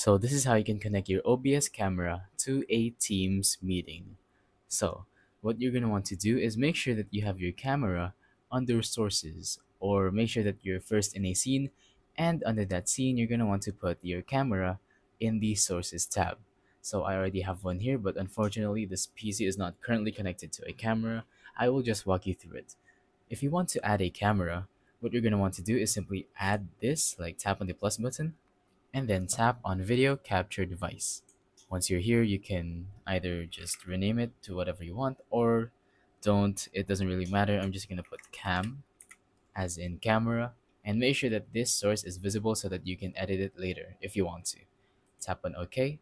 So this is how you can connect your OBS camera to a Teams meeting. So what you're going to want to do is make sure that you have your camera under sources or make sure that you're first in a scene and under that scene you're going to want to put your camera in the sources tab. So I already have one here but unfortunately this PC is not currently connected to a camera. I will just walk you through it. If you want to add a camera, what you're going to want to do is simply add this, like tap on the plus button, and then tap on video capture device. Once you're here, you can either just rename it to whatever you want or don't. It doesn't really matter. I'm just going to put cam as in camera and make sure that this source is visible so that you can edit it later if you want to. Tap on OK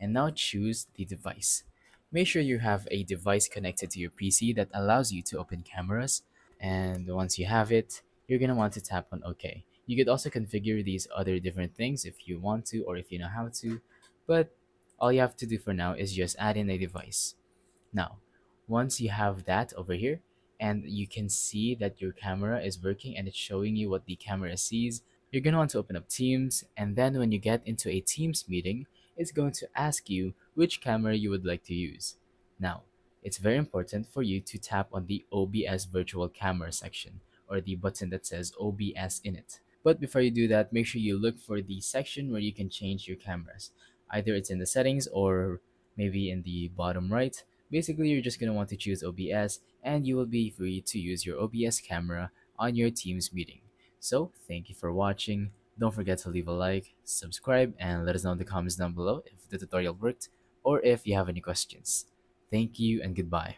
and now choose the device. Make sure you have a device connected to your PC that allows you to open cameras and once you have it, you're going to want to tap on OK. You could also configure these other different things if you want to or if you know how to, but all you have to do for now is just add in a device. Now, once you have that over here, and you can see that your camera is working and it's showing you what the camera sees, you're going to want to open up Teams, and then when you get into a Teams meeting, it's going to ask you which camera you would like to use. Now, it's very important for you to tap on the OBS virtual camera section or the button that says OBS in it. But before you do that, make sure you look for the section where you can change your cameras. Either it's in the settings or maybe in the bottom right. Basically, you're just going to want to choose OBS and you will be free to use your OBS camera on your Teams meeting. So, thank you for watching. Don't forget to leave a like, subscribe, and let us know in the comments down below if the tutorial worked or if you have any questions. Thank you and goodbye.